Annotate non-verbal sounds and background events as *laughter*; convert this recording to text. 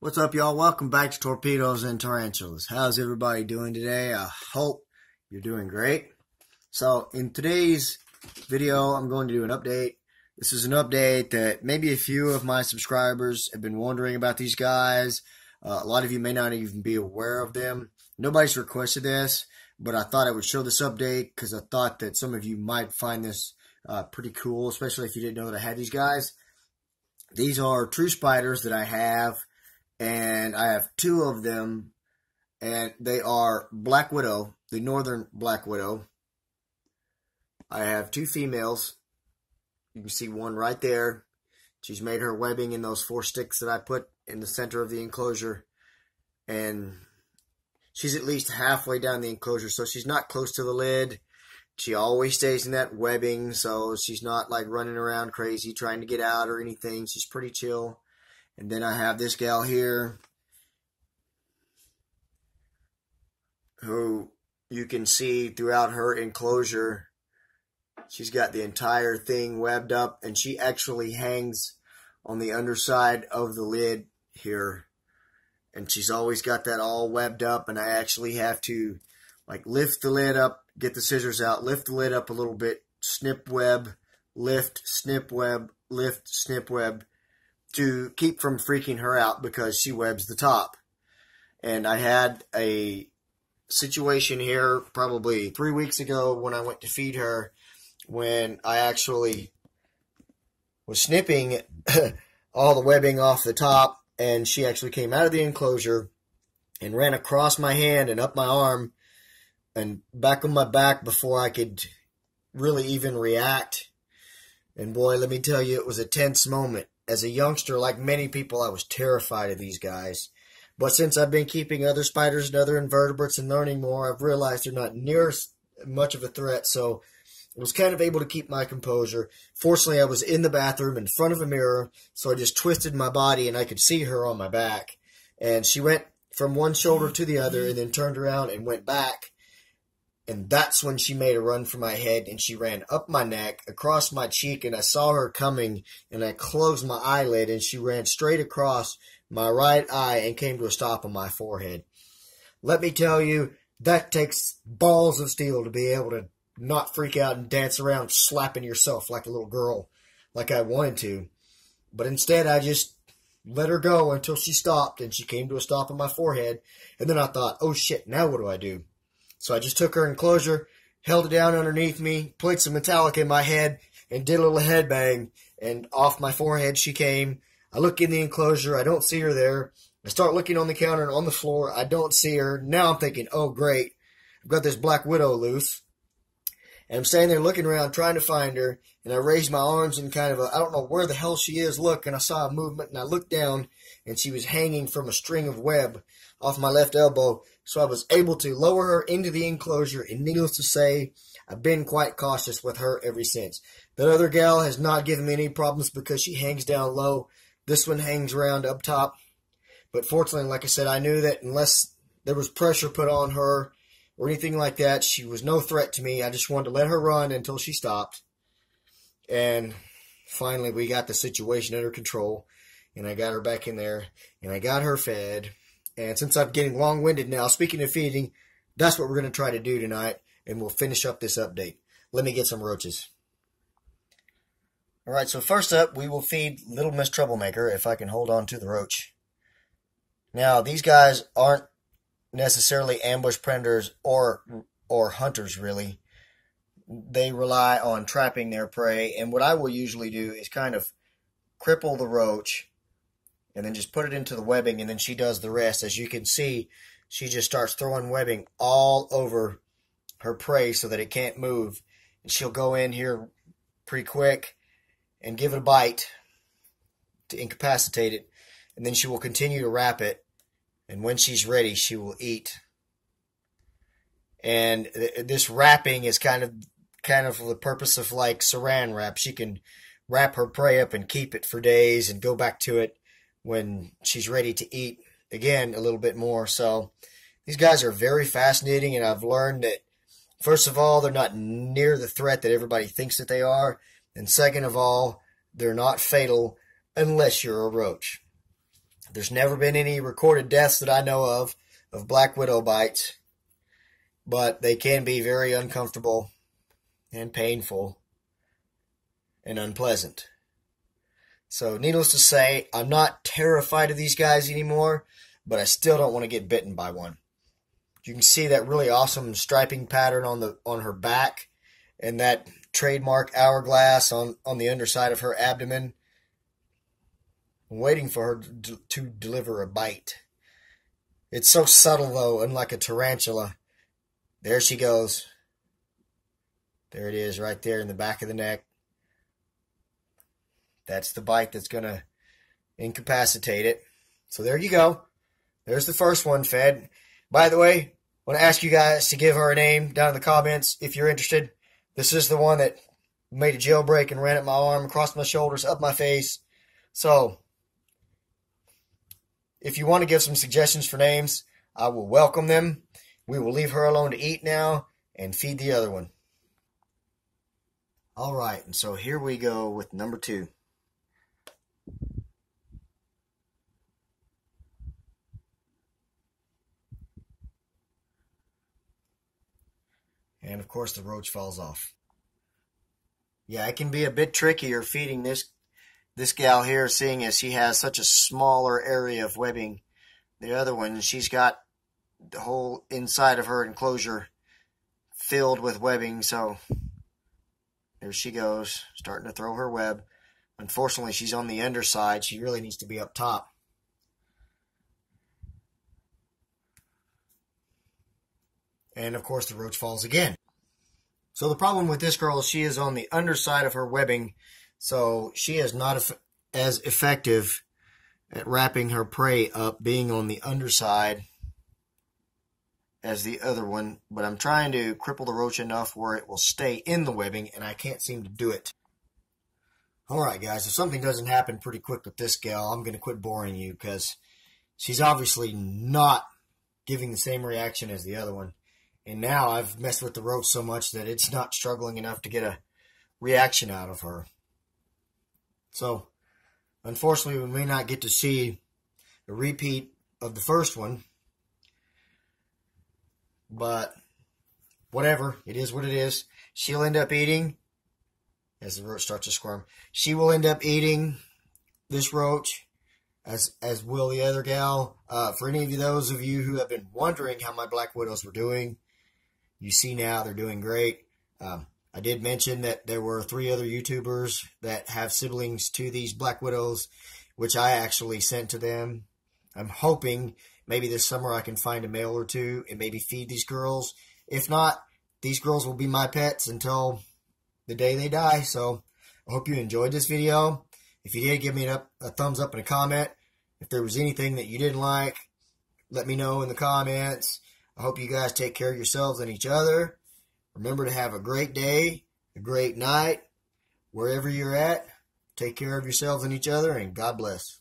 What's up, y'all? Welcome back to Torpedoes and Tarantulas. How's everybody doing today? I hope you're doing great. So, in today's video, I'm going to do an update. This is an update that maybe a few of my subscribers have been wondering about these guys. Uh, a lot of you may not even be aware of them. Nobody's requested this, but I thought I would show this update because I thought that some of you might find this uh, pretty cool, especially if you didn't know that I had these guys. These are true spiders that I have and I have two of them, and they are Black Widow, the Northern Black Widow. I have two females. You can see one right there. She's made her webbing in those four sticks that I put in the center of the enclosure, and she's at least halfway down the enclosure, so she's not close to the lid. She always stays in that webbing, so she's not like running around crazy trying to get out or anything. She's pretty chill. And then I have this gal here who you can see throughout her enclosure. She's got the entire thing webbed up and she actually hangs on the underside of the lid here. And she's always got that all webbed up and I actually have to like lift the lid up, get the scissors out, lift the lid up a little bit, snip web, lift, snip web, lift, snip web to keep from freaking her out because she webs the top. And I had a situation here probably three weeks ago when I went to feed her when I actually was snipping *laughs* all the webbing off the top and she actually came out of the enclosure and ran across my hand and up my arm and back on my back before I could really even react. And boy, let me tell you, it was a tense moment as a youngster, like many people, I was terrified of these guys. But since I've been keeping other spiders and other invertebrates and learning more, I've realized they're not near as much of a threat. So I was kind of able to keep my composure. Fortunately, I was in the bathroom in front of a mirror, so I just twisted my body and I could see her on my back. And she went from one shoulder to the other and then turned around and went back. And that's when she made a run for my head and she ran up my neck, across my cheek, and I saw her coming and I closed my eyelid and she ran straight across my right eye and came to a stop on my forehead. Let me tell you, that takes balls of steel to be able to not freak out and dance around slapping yourself like a little girl like I wanted to. But instead, I just let her go until she stopped and she came to a stop on my forehead. And then I thought, oh shit, now what do I do? So I just took her enclosure, held it down underneath me, put some Metallica in my head, and did a little headbang. And off my forehead she came. I look in the enclosure. I don't see her there. I start looking on the counter and on the floor. I don't see her. Now I'm thinking, oh, great. I've got this Black Widow loose. And I'm standing there looking around trying to find her. And I raised my arms and kind of, I don't know where the hell she is. Look, and I saw a movement and I looked down and she was hanging from a string of web off my left elbow. So I was able to lower her into the enclosure. And needless to say, I've been quite cautious with her ever since. That other gal has not given me any problems because she hangs down low. This one hangs around up top. But fortunately, like I said, I knew that unless there was pressure put on her or anything like that, she was no threat to me. I just wanted to let her run until she stopped. And finally, we got the situation under control. And I got her back in there. And I got her fed. And since I'm getting long winded now, speaking of feeding, that's what we're going to try to do tonight. And we'll finish up this update. Let me get some roaches. All right, so first up, we will feed Little Miss Troublemaker if I can hold on to the roach. Now, these guys aren't necessarily ambush predators or or hunters really. They rely on trapping their prey, and what I will usually do is kind of cripple the roach and then just put it into the webbing and then she does the rest. As you can see, she just starts throwing webbing all over her prey so that it can't move. And she'll go in here pretty quick and give it a bite to incapacitate it. And then she will continue to wrap it. And when she's ready, she will eat. And this wrapping is kind of kind of the purpose of like saran wrap. She can wrap her prey up and keep it for days and go back to it when she's ready to eat again a little bit more. So these guys are very fascinating, and I've learned that first of all, they're not near the threat that everybody thinks that they are, and second of all, they're not fatal unless you're a roach. There's never been any recorded deaths that I know of of black widow bites, but they can be very uncomfortable and painful and unpleasant. So, needless to say, I'm not terrified of these guys anymore, but I still don't want to get bitten by one. You can see that really awesome striping pattern on the on her back and that trademark hourglass on, on the underside of her abdomen. I'm waiting for her to, to deliver a bite. It's so subtle, though, unlike a tarantula. There she goes. There it is, right there in the back of the neck. That's the bite that's going to incapacitate it. So there you go. There's the first one fed. By the way, I want to ask you guys to give her a name down in the comments if you're interested. This is the one that made a jailbreak and ran up my arm, across my shoulders, up my face. So, if you want to give some suggestions for names, I will welcome them. We will leave her alone to eat now and feed the other one. All right, and so here we go with number two. And of course the roach falls off. Yeah, it can be a bit trickier feeding this this gal here, seeing as she has such a smaller area of webbing. The other one, she's got the whole inside of her enclosure filled with webbing, so there she goes, starting to throw her web. Unfortunately, she's on the underside. She really needs to be up top. And of course, the roach falls again. So the problem with this girl is she is on the underside of her webbing, so she is not as effective at wrapping her prey up being on the underside as the other one, but I'm trying to cripple the roach enough where it will stay in the webbing, and I can't seem to do it. Alright guys, if something doesn't happen pretty quick with this gal, I'm going to quit boring you, because she's obviously not giving the same reaction as the other one. And now I've messed with the roach so much that it's not struggling enough to get a reaction out of her. So, unfortunately, we may not get to see a repeat of the first one. But, whatever. It is what it is. She'll end up eating, as the roach starts to squirm, she will end up eating this roach as as will the other gal. Uh, for any of those of you who have been wondering how my black widows were doing, you see now they're doing great. Um, I did mention that there were three other YouTubers that have siblings to these Black Widows, which I actually sent to them. I'm hoping maybe this summer I can find a male or two and maybe feed these girls. If not, these girls will be my pets until the day they die. So I hope you enjoyed this video. If you did, give me a, a thumbs up and a comment. If there was anything that you didn't like, let me know in the comments. I hope you guys take care of yourselves and each other. Remember to have a great day, a great night, wherever you're at. Take care of yourselves and each other, and God bless.